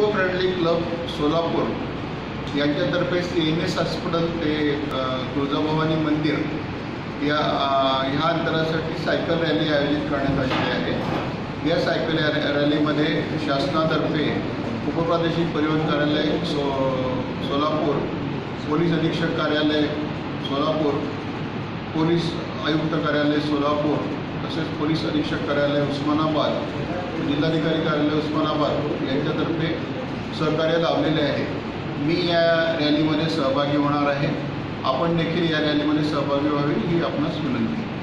Eco friendly club Solapur. यांच्यातर्फे C N S hospital ते तुळजाभवानी मंदिर या ह्या अंतरासाठी सायकल रॅली आयोजित करण्यात आलेली आहे. या सायकल रॅलीमध्ये शासनातर्फे उपप्रादेशिक परिवहन कार्यालय सो सोलापूर पोलीस अधीक्षक कार्यालय सोलापूर पोलीस आयुक्त कार्यालय सोलापूर तसेच पोलीस अधीक्षक कार्यालय उस्मानाबाद जिल्हाधिकारी कार्यालय उस्मानाबाद यांच्यातर्फे सहकार्य लाभलेले आहे. मी या रॅलीमध्ये सहभागी होणार आहे. आपण देखील या रॅलीमध्ये सहभागी व्हावे ही आपणास विनंती